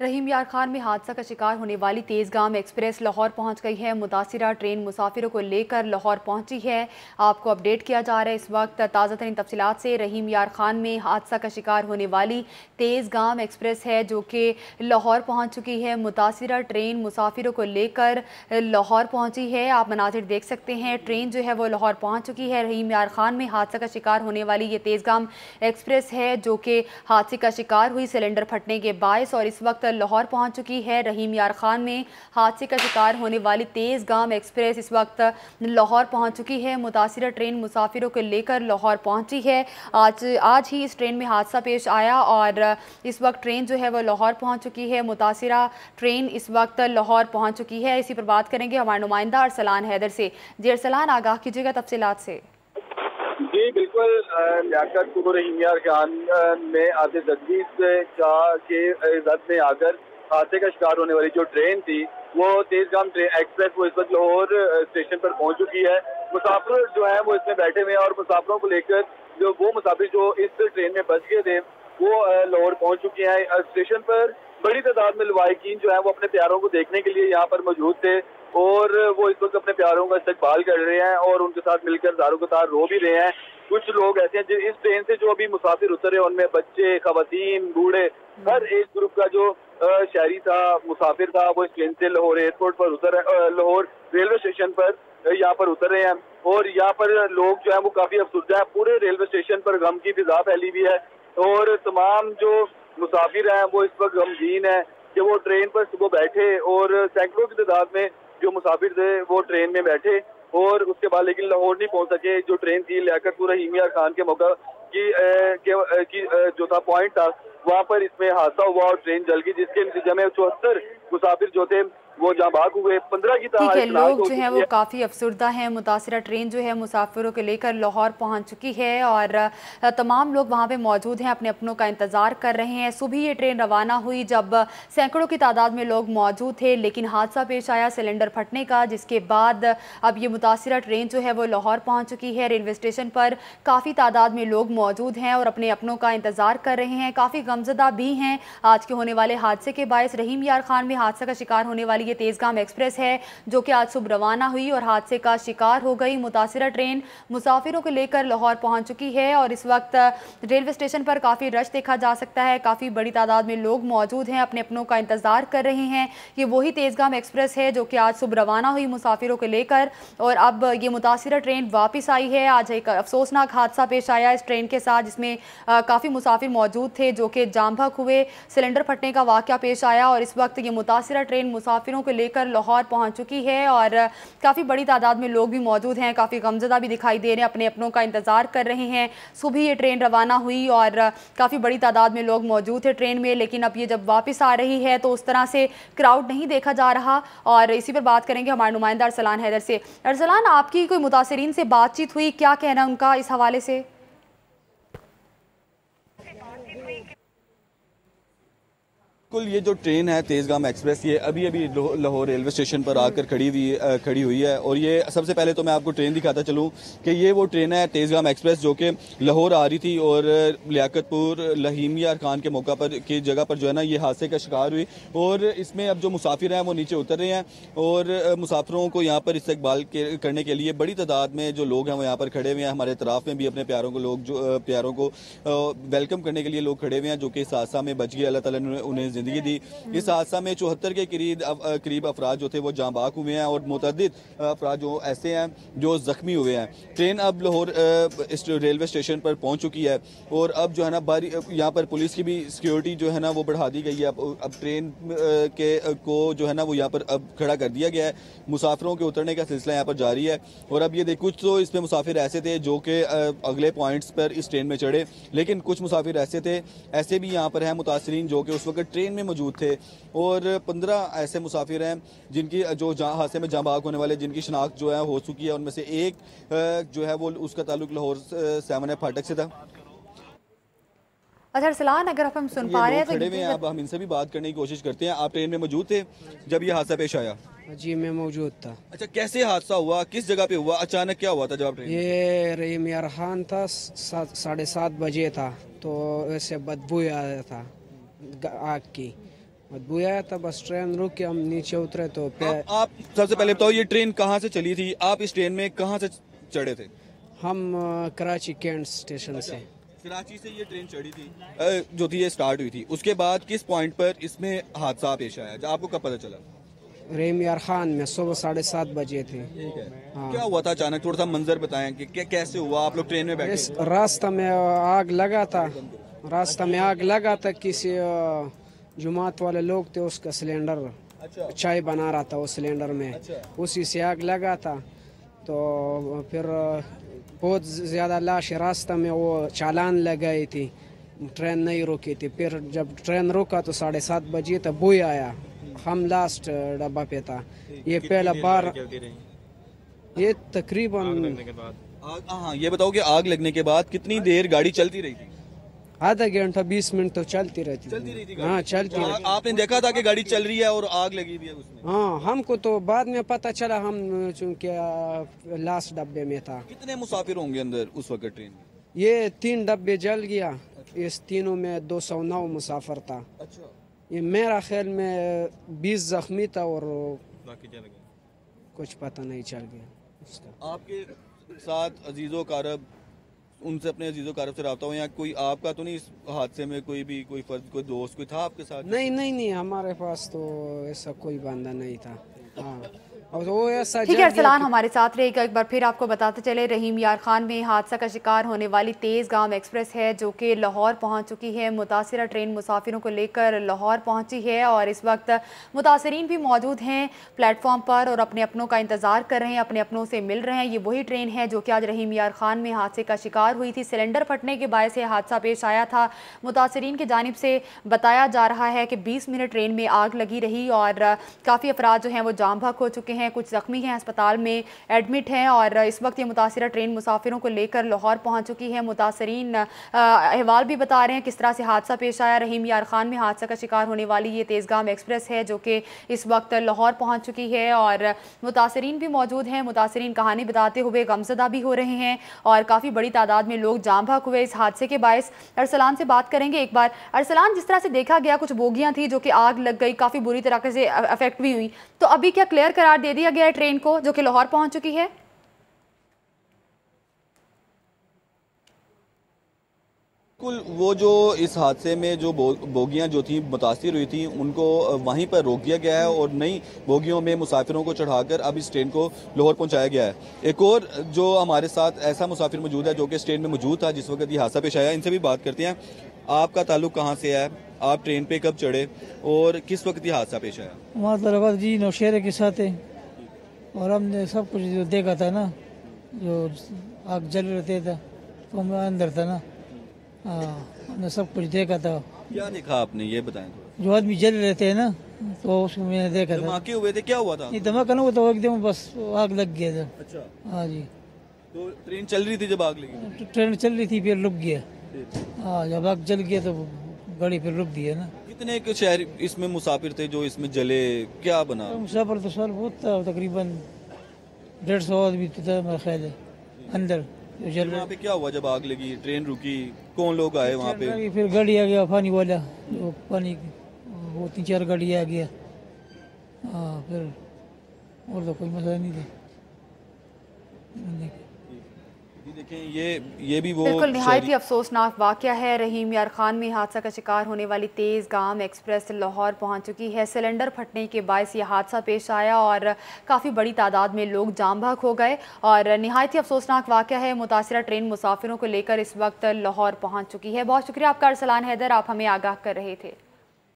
رحیم یار خان میں حادثہ کا شکار ہونے والی تیز گام ایکسپریس لاہور پہنچ گئی ہے۔ متاثرہ ٹرین مسافروں کو لے کر لاہور پہنچی ہے۔ آپ کو اپڈیٹ کیا جا رہا ہے۔ اس وقت تازہ ترین تفصیلات سے رحیم یار خان میں حادثہ کا شکار ہونے والی تیز گام ایکسپریس ہے جو کہ لاہور پہنچ چکی ہے۔ متاثرہ ٹرین مسافروں کو لے کر لاہور پہنچی ہے۔ آپ مناظر دیکھ سکتے ہیں۔ ٹرین جو ہے وہ لاہور پہنچ چکی ہے۔ رحیم یار خان میں حادثہ کا شکار ہونے والی یہ تیز گام ایکسپریس ہے جو کہ حادثے کا شکار ہوئی سلنڈر پھٹنے کے باعث اور اس وقت لاہور پہنچ چکی ہے۔ رحیم یار خان میں حادثے کا شکار ہونے والی تیز گام ایکسپریس اس وقت لاہور پہنچ چکی ہے۔ متاثرہ ٹرین مسافروں کو لے کر لاہور پہنچی ہے۔ آج آج ہی اس ٹرین میں حادثہ پیش آیا اور اس وقت ٹرین جو ہے وہ لاہور پہنچ چکی ہے۔ متاثرہ ٹرین اس وقت لاہور پہنچ چکی ہے۔ اسی پر بات کریں گے ہمارے نمائندہ ارسلان حیدر سے۔ جی ارسلان، آگاہ کیجیے گا تفصیلات سے۔ جی بالکل لیاقت قبر رحیمیار خان میں آتے تجویز کے عزت میں آ کر حادثے کا شکار ہونے والی جو ٹرین تھی، وہ تیز گام ایکسپریس وہ اس وقت لاہور اسٹیشن پر پہنچ چکی ہے۔ مسافر جو ہیں وہ اس میں بیٹھے ہوئے ہیں اور مسافروں کو لے کر جو وہ مسافر جو اس ٹرین میں بچ گئے تھے، وہ لاہور پہنچ چکے ہیں۔ اسٹیشن پر بڑی تعداد میں لوائقین جو ہیں وہ اپنے پیاروں کو دیکھنے کے لیے یہاں پر موجود تھے۔ اور وہ اس وقت اپنے پیاروں کا استقبال کر رہے ہیں اور ان کے ساتھ مل کر داروں تار رو بھی رہے ہیں۔ کچھ لوگ ایسے ہیں اس ٹرین سے جو ابھی مسافر اترے ان میں بچے، خواتین، بوڑھے، ہر ایک گروپ کا جو شہری تھا، مسافر تھا، وہ اس ٹرین سے لاہور ایئرپورٹ پر اتر لاہور ریلوے اسٹیشن پر یہاں پر اتر رہے ہیں۔ اور یہاں پر لوگ جو ہیں وہ کافی افسردہ ہیں۔ پورے ریلوے اسٹیشن پر غم کی فضا پھیلی ہوئی ہے۔ اور تمام جو مسافر ہیں، وہ اس وقت غمگین ہیں کہ وہ ٹرین پر صبح بیٹھے اور سینکڑوں کی تعداد میں جو مسافر تھے وہ ٹرین میں بیٹھے اور اس کے بعد لیکن لاہور نہیں پہنچ سکے، جو ٹرین تھی لیاقت پورا ہیمیا خان کے موقع کی جو تھا پوائنٹ تھا، وہاں پر اس میں حادثہ ہوا اور ٹرین جل گئی، جس کے نتیجے میں چوہتر مسافر جو تھے وہ جہاں باغ ہوئے پندرہ کی ٹھیک ہے لوگ جو ہیں وہ کافی افسردہ ہیں متاثرہ ٹرین جو ہے مسافروں کے لے کر لاہور پہنچ چکی ہے اور تمام لوگ وہاں پہ موجود ہیں اپنے اپنوں کا انتظار کر رہے ہیں۔ صبح یہ ٹرین روانہ ہوئی جب سینکڑوں کی تعداد میں لوگ موجود تھے لیکن حادثہ پیش آیا سلنڈر پھٹنے کا جس کے بعد اب یہ متاثرہ ٹرین جو ہے وہ لاہور پہنچ چکی ہے۔ ریلوے اسٹیشن پر کافی تعداد میں لوگ موجود ہیں اور اپنے اپنوں کا انتظار کر رہے ہیں۔ کافی غمزدہ بھی ہیں۔ آج کے ہونے والے حادثے کے باعث رحیم یار خان میں حادثہ کا شکار ہونے والی یہ تیز گام ایکسپریس ہے جو کہ آج صبح روانہ ہوئی اور حادثے کا شکار ہو گئی۔ متاثرہ ٹرین مسافروں کو لے کر لاہور پہنچ چکی ہے اور اس وقت ریلوے اسٹیشن پر کافی رش دیکھا جا سکتا ہے۔ کافی بڑی تعداد میں لوگ موجود ہیں، اپنے اپنوں کا انتظار کر رہے ہیں۔ یہ وہی تیز گام ایکسپریس ہے جو کہ آج صبح روانہ ہوئی مسافروں کو لے کر اور اب یہ متاثرہ ٹرین واپس آئی ہے۔ آج ایک افسوسناک حادثہ پیش آیا اس ٹرین کے ساتھ، جس میں کافی مسافر موجود تھے جو کہ جام بھک ہوئے، سلنڈر پھٹنے کا واقعہ پیش آیا اور اس وقت یہ متاثرہ ٹرین مسافروں کو لے کر لاہور پہنچ چکی ہے اور کافی بڑی تعداد میں لوگ بھی موجود ہیں، کافی غمزدہ بھی دکھائی دے رہے ہیں، اپنے اپنوں کا انتظار کر رہے ہیں۔ صبح یہ ٹرین روانہ ہوئی اور کافی بڑی تعداد میں لوگ موجود تھے ٹرین میں، لیکن اب یہ جب واپس آ رہی ہے تو اس طرح سے کراؤڈ نہیں دیکھا جا رہا۔ اور اسی پر بات کریں گے ہمارے نمائندہ ارسلان حیدر سے۔ ارسلان، آپ کی کوئی متاثرین سے بات چیت ہوئی؟ کیا کہنا ان کا اس حوالے سے؟ بالکل یہ جو ٹرین ہے تیز گام ایکسپریس، یہ ابھی ابھی لاہور ریلوے اسٹیشن پر آ کر کھڑی ہوئی کھڑی ہوئی ہے اور یہ سب سے پہلے تو میں آپ کو ٹرین دکھاتا چلوں کہ یہ وہ ٹرین ہے تیز گام ایکسپریس جو کہ لاہور آ رہی تھی اور لیاقت پور لہیمیا خان کے موقع پر، کی جگہ پر جو ہے نا یہ حادثے کا شکار ہوئی اور اس میں اب جو مسافر ہیں وہ نیچے اتر رہے ہیں اور مسافروں کو یہاں پر استقبال کرنے کے لیے بڑی تعداد میں جو لوگ ہیں وہ یہاں پر کھڑے ہوئے ہیں، ہمارے اطراف میں بھی اپنے پیاروں کو لوگ جو، پیاروں کو ویلکم کرنے کے لیے لوگ کھڑے ہوئے ہیں جو کہ اس حادثہ میں بچ گئے، اللہ تعالیٰ نے انہیں زندگی دی۔ اس حادثہ میں چوہتر کے قریب قریب افراد جو تھے وہ جاں باک ہوئے ہیں اور متعدد افراد جو ایسے ہیں جو زخمی ہوئے ہیں۔ ٹرین اب لاہور ریلوے اسٹیشن پر پہنچ چکی ہے اور اب جو ہے نا باری، یہاں پر پولیس کی بھی سیکیورٹی جو ہے نا وہ بڑھا دی گئی ہے۔ اب ٹرین کے کو جو ہے نا وہ یہاں پر اب کھڑا کر دیا گیا ہے۔ مسافروں کے اترنے کا سلسلہ یہاں پر جاری ہے اور اب یہ دیکھ، کچھ تو اس میں مسافر ایسے تھے جو کہ اگلے پوائنٹس پر اس ٹرین میں چڑھے۔ لیکن کچھ مسافر ایسے تھے، ایسے بھی یہاں پر ہیں متاثرین جو کہ اس وقت ٹرین میں موجود تھے اور پندرہ ایسے مسافر ہیں جن کی جو حادثے میں جہاں باغ ہونے والے جن کی شناخت جو ہے ہو چکی ہے ان میں سے ایک جو ہے وہ اس کا تعلق لاہور سیمن پھاٹک سے تھا۔ اچھا سلان اگر ہم سن پا رہے ہیں کھڑے ہوئے ہیں اب ہم ان سے بھی بات کرنے کی کوشش کرتے ہیں۔ آپ ٹرین میں موجود تھے جب یہ حادثہ پیش آیا؟ جی میں موجود تھا۔ اچھا کیسے حادثہ ہوا؟ کس جگہ پہ ہوا؟ اچانک کیا ہوا تھا جب ٹرین یہ رحیم یارخان تھا ساڑھے سات بجے تھا تو ایسے بدبو آیا تھا۔ آگ کی۔ تھا بس ٹرین رک کے ہم نیچے اترے تو آپ سب سے پہلے بتاؤ یہ ٹرین کہاں سے چلی تھی؟ آپ اس ٹرین میں کہاں سے چڑھے تھے؟ ہم کراچی کینٹ سٹیشن سے۔ کراچی سے یہ ٹرین چڑھی تھی جو تھی یہ سٹارٹ ہوئی تھی۔ اس کے بعد کس پوائنٹ پر اس میں حادثہ پیش آیا؟ آپ کو کب پتہ چلا؟ ریم یار خان میں صبح ساڑھے سات بجے تھے۔ ہاں۔ کیا ہوا تھا اچانک؟ تھوڑا سا منظر بتائیں کہ کیسے ہوا؟ آپ لوگ ٹرین میں بیٹھے۔ راستہ میں آگ لگا تھا۔ راستہ میں آگ لگا تھا کسی جماعت والے لوگ تھے اس کا سلینڈر اچھا۔ چائے بنا رہا تھا اس سلینڈر میں۔ اچھا۔ اسی سے آگ لگا تھا۔ تو پھر بہت زیادہ لاش راستہ میں وہ چالان لگائی تھی۔ ٹرین نہیں روکی تھی۔ پھر جب ٹرین روکا تو ساڑھے سات بجے تک بوئی آیا۔ ہم لاسٹ ڈبہ پہ تھا۔ یہ پہلا بار یہ تقریباً ہاں، یہ بتاؤ کہ آگ لگنے کے بعد کتنی دیر گاڑی چلتی رہی تھی؟ آدھا گھنٹہ بیس منٹ تو چلتی رہتی ہاں چلتی رہتی۔ آپ نے دیکھا تھا کہ گاڑی چل رہی ہے اور آگ لگی بھی ہے اس میں۔ ہاں ہم کو تو بعد میں پتہ چلا ہم چونکہ لاس ڈبے میں تھا۔ کتنے مسافر ہوں گے اندر اس وقت ٹرین میں؟ یہ تین ڈبے جل گیا۔ اس تینوں میں دو سو نو مسافر تھا۔ اچھا۔ یہ میرا خیال میں بیس زخمی تھا اور کچھ پتہ نہیں چل گیا۔ آپ کے ساتھ عزیز و کارب ان سے اپنے عزیز و کارب سے رابطہ ہو یا کوئی آپ کا تو نہیں اس حادثے میں کوئی بھی کوئی فرد، کوئی دوست، کوئی تھا آپ کے ساتھ؟ نہیں نہیں نہیں، ہمارے پاس تو ایسا کوئی باندھا نہیں تھا۔ ہاں۔ ٹھیک ہے ارسلان ہمارے ساتھ رہے گا۔ ایک بار پھر آپ کو بتاتے چلے رحیم یار خان میں حادثہ کا شکار ہونے والی تیز گام ایکسپریس ہے جو کہ لاہور پہنچ چکی ہے۔ متاثرہ ٹرین مسافروں کو لے کر لاہور پہنچی ہے اور اس وقت متاثرین بھی موجود ہیں پلیٹ فارم پر اور اپنے اپنوں کا انتظار کر رہے ہیں اپنے اپنوں سے مل رہے ہیں۔ یہ وہی ٹرین ہے جو کہ آج رحیم یار خان میں حادثے کا شکار ہوئی تھی۔ سلنڈر پھٹنے کے باعث یہ حادثہ پیش آیا تھا۔ متاثرین کی جانب سے بتایا جا رہا ہے کہ بیس منٹ ٹرین میں آگ لگی رہی اور کافی افراد جو ہیں وہ جام بھک ہو چکے ہیں۔ ہیں، کچھ زخمی ہیں ہسپتال میں ایڈمٹ ہیں اور اس وقت یہ متاثرہ ٹرین مسافروں کو لے کر لاہور پہنچ چکی ہے متاثرین احوال بھی بتا رہے ہیں کس طرح سے حادثہ پیش آیا۔ رحیم یار خان میں حادثہ کا شکار ہونے والی یہ تیز گام ایکسپریس ہے جو کہ اس وقت لاہور پہنچ چکی ہے اور متاثرین بھی موجود ہیں۔ متاثرین کہانی بتاتے ہوئے غمزدہ بھی ہو رہے ہیں اور کافی بڑی تعداد میں لوگ جام بھاگ ہوئے۔ اس حادثے کے باعث ارسلان سے بات کریں گے ایک بار۔ ارسلان، جس طرح سے دیکھا گیا، کچھ بوگیاں تھیں جو کہ آگ لگ گئی، کافی بری طرح سے افیکٹ بھی ہوئی۔ تو ابھی کیا کلیئر قرار دیا دے دیا گیا ہے ٹرین کو جو کہ لاہور پہنچ چکی ہے۔ بالکل وہ جو اس حادثے میں جو بوگیاں جو تھیں متاثر ہوئی تھیں ان کو وہیں پر روک دیا گیا ہے اور نئی بوگیوں میں مسافروں کو چڑھا کر اب اس ٹرین کو لاہور پہنچایا گیا ہے۔ ایک اور جو ہمارے ساتھ ایسا مسافر موجود ہے جو کہ اس ٹرین میں موجود تھا جس وقت یہ حادثہ پیش آیا ان سے بھی بات کرتے ہیں۔ آپ کا تعلق کہاں سے ہے؟ آپ ٹرین پہ کب چڑھے اور کس وقت یہ حادثہ پیش آیا؟ وہاں جی نوشیرے کے ساتھ اور ہم نے سب کچھ جو دیکھا تھا نا جو آگ جل رہتے تھا تو میں اندر تھا نا۔ ہاں ہم نے سب کچھ دیکھا تھا۔ کیا دیکھا آپ نے؟ یہ بتائیں۔ جو آدمی جل رہتے ہیں نا تو اس کو میں نے دیکھا تھا۔ دھماکے ہوئے تھے کیا ہوا تھا؟ یہ دھماکہ نہ ہوا تھا ایک دم بس آگ لگ گیا تھا۔ اچھا۔ ہاں جی۔ تو ٹرین چل رہی تھی جب آگ لگی ٹرین چل رہی تھی پھر رک گیا۔ ہاں جب آگ جل گیا تو گاڑی پھر رک گیا نا۔ کتنے کے شہر اس میں مسافر تھے جو اس میں جلے؟ کیا بنا؟ مسافر تو سر بہت تھا تقریباً ڈیڑھ سو آدمی تھا میرا خیال ہے اندر جل وہاں پہ کیا ہوا جب آگ لگی؟ ٹرین رکی؟ کون لوگ آئے وہاں پہ؟ پھر گاڑی آ گیا پانی والا جو پانی وہ تین چار گاڑی آ گیا۔ ہاں پھر اور تو کوئی مسئلہ نہیں تھا۔ جی، دیکھیں یہ بھی وہ بالکل نہایت ہی افسوسناک واقعہ ہے۔ رحیم یار خان میں حادثہ کا شکار ہونے والی تیز گام ایکسپریس لاہور پہنچ چکی ہے۔ سلنڈر پھٹنے کے باعث یہ حادثہ پیش آیا اور کافی بڑی تعداد میں لوگ جام بھاک ہو گئے اور نہایت ہی افسوسناک واقعہ ہے۔ متاثرہ ٹرین مسافروں کو لے کر اس وقت لاہور پہنچ چکی ہے۔ بہت شکریہ آپ کا ارسلان حیدر آپ ہمیں آگاہ کر رہے تھے۔